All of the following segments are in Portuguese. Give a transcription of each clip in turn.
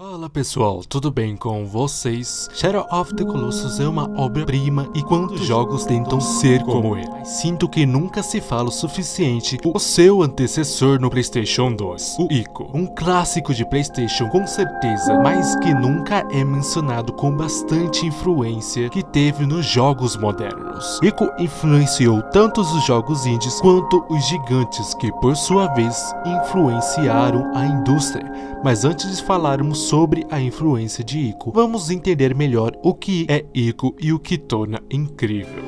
Fala pessoal, tudo bem com vocês? Shadow of the Colossus é uma obra-prima e quantos jogos tentam ser como ele? Sinto que nunca se fala o suficiente o seu antecessor no Playstation 2, o Ico. Um clássico de Playstation com certeza, mas que nunca é mencionado com bastante influência que teve nos jogos modernos. Ico influenciou tanto os jogos indies quanto os gigantes que por sua vez influenciaram a indústria. Mas antes de falarmos sobre a influência de Ico, vamos entender melhor o que é Ico e o que torna incrível.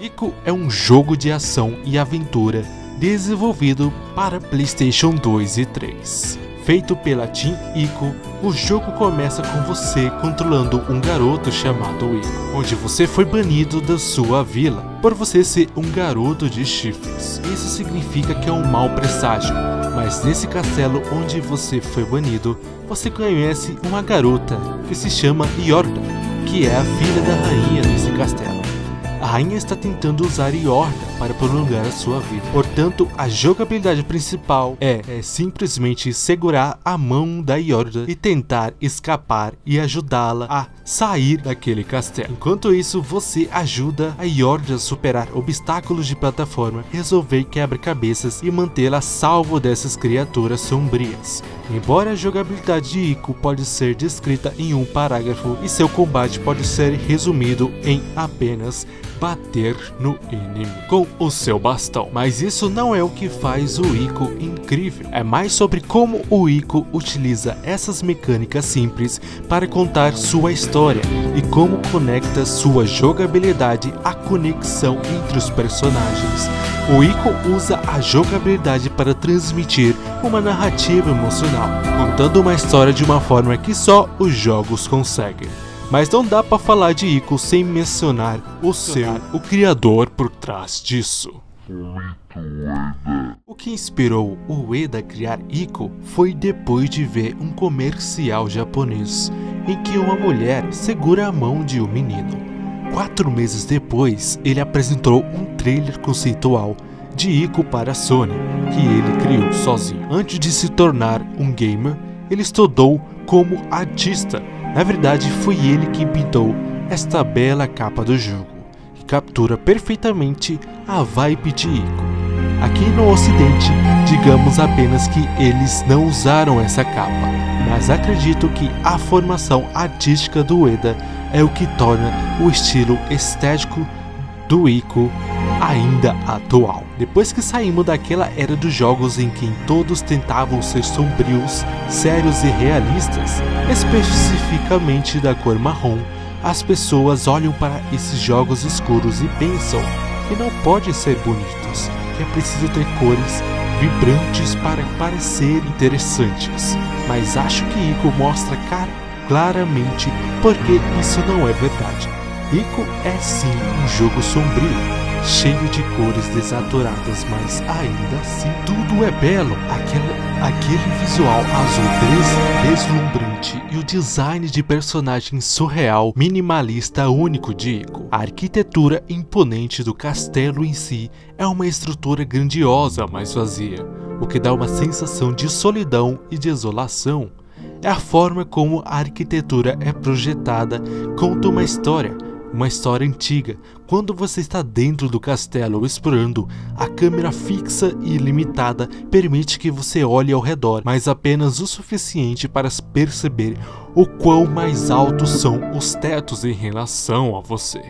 Ico é um jogo de ação e aventura desenvolvido para PlayStation 2 e 3. Feito pela Team Ico, o jogo começa com você controlando um garoto chamado Ico, onde você foi banido da sua vila por você ser um garoto de chifres. Isso significa que é um mau presságio, mas nesse castelo onde você foi banido, você conhece uma garota que se chama Yorda, que é a filha da rainha desse castelo. A rainha está tentando usar Yorda para prolongar a sua vida. Portanto, a jogabilidade principal é, é, simplesmente segurar a mão da Yorda e tentar escapar e ajudá-la a sair daquele castelo. Enquanto isso, você ajuda a Yorda a superar obstáculos de plataforma, resolver quebra-cabeças e mantê-la salvo dessas criaturas sombrias. Embora a jogabilidade de Ico pode ser descrita em um parágrafo e seu combate pode ser resumido em apenas bater no inimigo com o seu bastão. Mas isso não é o que faz o Ico incrível. É mais sobre como o Ico utiliza essas mecânicas simples para contar sua história e como conecta sua jogabilidade à conexão entre os personagens. O Ico usa a jogabilidade para transmitir uma narrativa emocional, contando uma história de uma forma que só os jogos conseguem. Mas não dá para falar de Ico sem mencionar o seu, o criador por trás disso. O que inspirou o Ueda a criar Ico foi depois de ver um comercial japonês em que uma mulher segura a mão de um menino. Quatro meses depois, ele apresentou um trailer conceitual de Ico para a Sony, que ele criou sozinho. Antes de se tornar um gamer, ele estudou como artista na verdade, foi ele que pintou esta bela capa do jogo, que captura perfeitamente a vibe de Ico. Aqui no ocidente, digamos apenas que eles não usaram essa capa, mas acredito que a formação artística do Eda é o que torna o estilo estético do Ico ainda atual. Depois que saímos daquela era dos jogos em que todos tentavam ser sombrios, sérios e realistas, especificamente da cor marrom, as pessoas olham para esses jogos escuros e pensam que não podem ser bonitos, que é preciso ter cores vibrantes para parecer interessantes. Mas acho que Ico mostra claramente porque isso não é verdade. Ico é sim um jogo sombrio, cheio de cores desaturadas, mas ainda assim tudo é belo. Aquela, aquele visual azul des, deslumbrante e o design de personagem surreal, minimalista único de Ico. A arquitetura imponente do castelo em si é uma estrutura grandiosa, mas vazia, o que dá uma sensação de solidão e desolação. É a forma como a arquitetura é projetada, conta uma história uma história antiga. Quando você está dentro do castelo explorando, a câmera fixa e limitada permite que você olhe ao redor, mas apenas o suficiente para perceber o quão mais altos são os tetos em relação a você.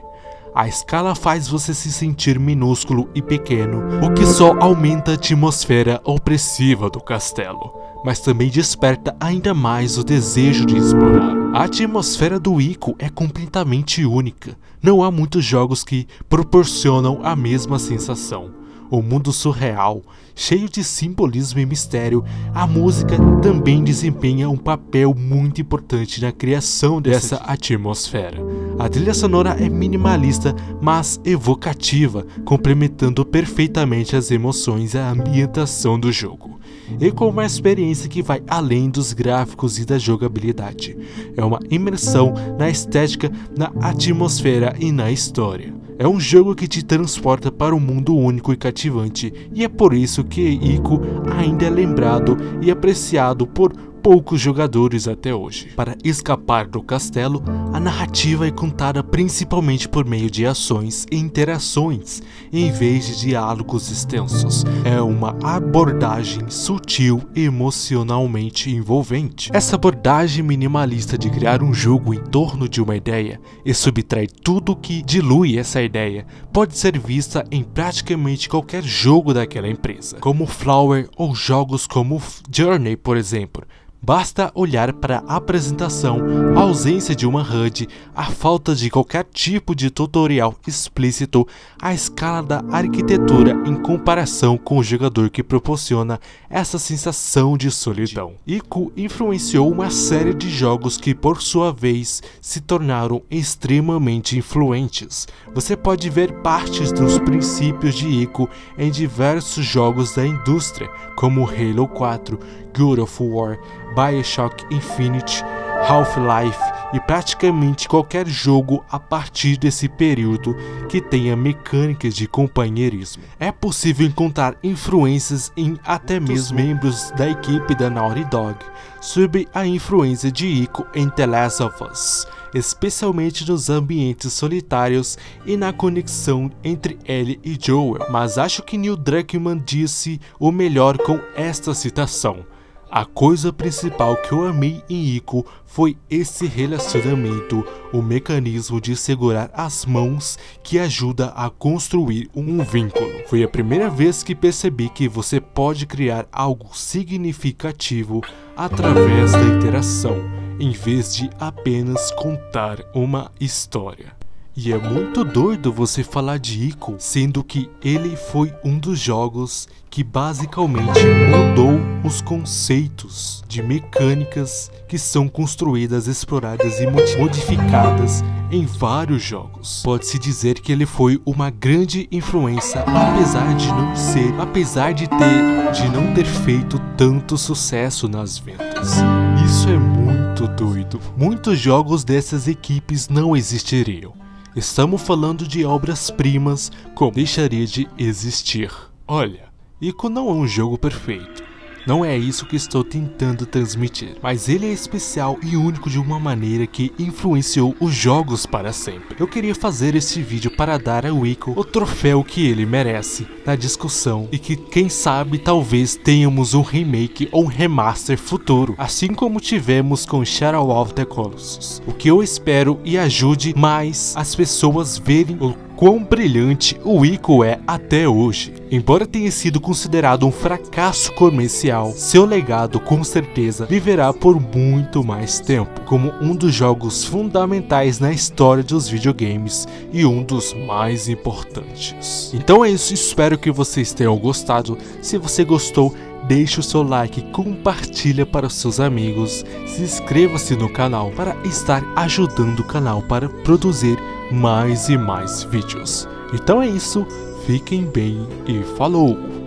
A escala faz você se sentir minúsculo e pequeno, o que só aumenta a atmosfera opressiva do castelo, mas também desperta ainda mais o desejo de explorar. A atmosfera do Ico é completamente única. Não há muitos jogos que proporcionam a mesma sensação. O mundo surreal, cheio de simbolismo e mistério, a música também desempenha um papel muito importante na criação dessa atmosfera. A trilha sonora é minimalista, mas evocativa, complementando perfeitamente as emoções e a ambientação do jogo. e com uma experiência que vai além dos gráficos e da jogabilidade. É uma imersão na estética, na atmosfera e na história. É um jogo que te transporta para um mundo único e cativante, e é por isso que Ico ainda é lembrado e apreciado por poucos jogadores até hoje. Para escapar do castelo, a narrativa é contada principalmente por meio de ações e interações, em vez de diálogos extensos. É uma abordagem sutil e emocionalmente envolvente. Essa abordagem minimalista de criar um jogo em torno de uma ideia e subtrai tudo que dilui essa ideia pode ser vista em praticamente qualquer jogo daquela empresa, como Flower ou jogos como Journey, por exemplo, Basta olhar para a apresentação, a ausência de uma HUD, a falta de qualquer tipo de tutorial explícito, a escala da arquitetura em comparação com o jogador que proporciona essa sensação de solidão. Ico influenciou uma série de jogos que, por sua vez, se tornaram extremamente influentes. Você pode ver partes dos princípios de Ico em diversos jogos da indústria, como Halo 4, God of War, Bioshock Infinite, Half-Life e praticamente qualquer jogo a partir desse período que tenha mecânicas de companheirismo. É possível encontrar influências em até mesmo membros da equipe da Naughty Dog sobre a influência de Ico em The Last of Us, especialmente nos ambientes solitários e na conexão entre Ellie e Joel. Mas acho que Neil Druckmann disse o melhor com esta citação. A coisa principal que eu amei em Ico foi esse relacionamento, o mecanismo de segurar as mãos que ajuda a construir um vínculo. Foi a primeira vez que percebi que você pode criar algo significativo através da interação, em vez de apenas contar uma história. E é muito doido você falar de Ico, sendo que ele foi um dos jogos que basicamente mudou os conceitos de mecânicas que são construídas, exploradas e modificadas em vários jogos. Pode-se dizer que ele foi uma grande influência, apesar de não ser, apesar de ter, de não ter feito tanto sucesso nas vendas. Isso é muito doido. Muitos jogos dessas equipes não existiriam. Estamos falando de obras-primas como deixaria de existir. Olha, Ico não é um jogo perfeito, não é isso que estou tentando transmitir, mas ele é especial e único de uma maneira que influenciou os jogos para sempre. Eu queria fazer este vídeo para dar ao Ico o troféu que ele merece na discussão e que quem sabe talvez tenhamos um remake ou um remaster futuro, assim como tivemos com Shadow of the Colossus. O que eu espero e ajude mais as pessoas verem o quão brilhante o Ico é até hoje. Embora tenha sido considerado um fracasso comercial, seu legado com certeza viverá por muito mais tempo, como um dos jogos fundamentais na história dos videogames e um dos mais importantes. Então é isso, espero que vocês tenham gostado. Se você gostou, deixe o seu like, compartilha para os seus amigos, se inscreva-se no canal para estar ajudando o canal para produzir mais e mais vídeos. Então é isso, fiquem bem e falou!